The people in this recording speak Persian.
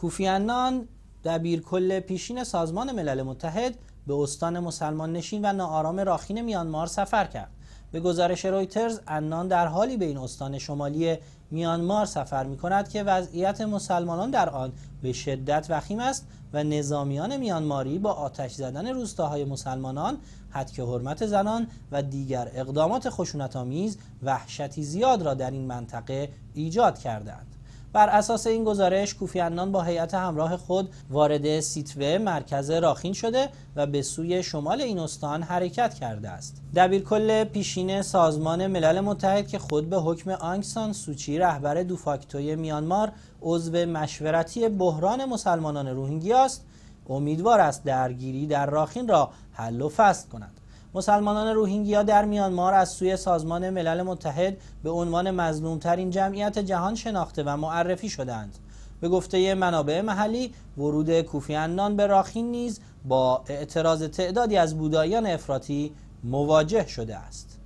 کوفی عنان دبیر کل پیشین سازمان ملل متحد به استان مسلمان نشین و ناآرام راخین میانمار سفر کرد. به گزارش رویترز انان در حالی به این استان شمالی میانمار سفر می کند که وضعیت مسلمانان در آن به شدت وخیم است و نظامیان میانماری با آتش زدن روستاهای مسلمانان حد حرمت زنان و دیگر اقدامات خشونتآمیز وحشتی زیاد را در این منطقه ایجاد کردند. بر اساس این گزارش کوفی عنان با هیئت همراه خود وارد سیتوه مرکز راخین شده و به سوی شمال این استان حرکت کرده است. دبیر کل پیشین سازمان ملل متحد که خود به حکم آنگسان سوچی رهبر دوفاکتوی میانمار عضو مشورتی بحران مسلمانان روهینگی است امیدوار است درگیری در راخین را حل و فصل کند. مسلمانان روهینگیا در میانمار از سوی سازمان ملل متحد به عنوان مظلومترین جمعیت جهان شناخته و معرفی شدند. به گفته منابع محلی ورود کوفی عنان به راخین نیز با اعتراض تعدادی از بودایان افراطی مواجه شده است.